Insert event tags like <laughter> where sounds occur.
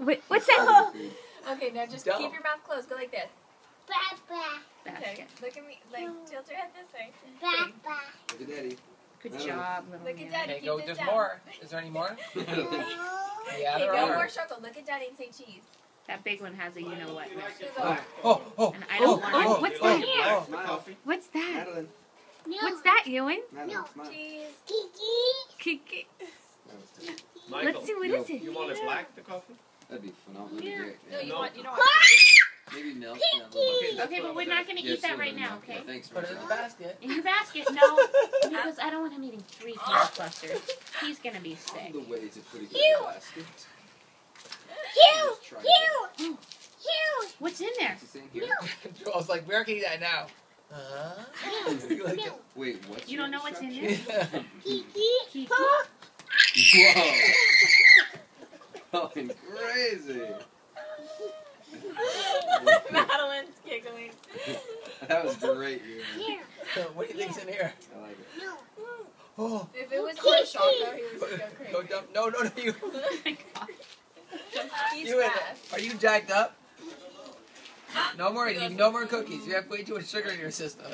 What, what's that? <laughs> Okay, now just Dumb. keep your mouth closed. Go like this. Okay, look at me. Like, tilt your head this way. Look at Daddy. Good Oh. job, little Look at man. Daddy. Okay, keep go. this There's down. more. Is there any more? <laughs> Yeah, Okay, there no are. more circle. Look at Daddy and say cheese. That big one has a you know what. next. Here you Oh, oh, oh. And I don't oh, want oh, it. What's oh, that? oh. oh. What's that? Madeline. What's that, Ewan? Madeline, smile. Cheese. Kiki. Michael, Let's see, what Yo. is it? you want it black, the coffee? That'd be phenomenal. That'd be great. No, you No. want you don't want cheese. Maybe milk. Yeah, a little. Okay, but we're not going to Yeah, eat that right now, milk. Yeah, okay? thanks, Put it in the basket. In your basket, no. <laughs> Because I don't want him eating three peanut clusters. He's going to be sick. On the way to putting it in the basket. Just try it. What's in there? What's he saying? <laughs> I was like, where can you eat that now? Uh, <laughs> like. Wait, what's You don't know what's in there? Yeah. Kiki. Whoa! Going crazy. <laughs> Madeline's giggling. That was great, you. what do you think's in here? I like it. Oh, If it was more chocolate, he would go, just go go crazy. dump. No, no, no, you. <laughs> Oh my God. He's you in fast. Are you jacked up? <gasps> No more eating. No more cookies. You have way too much sugar in your system.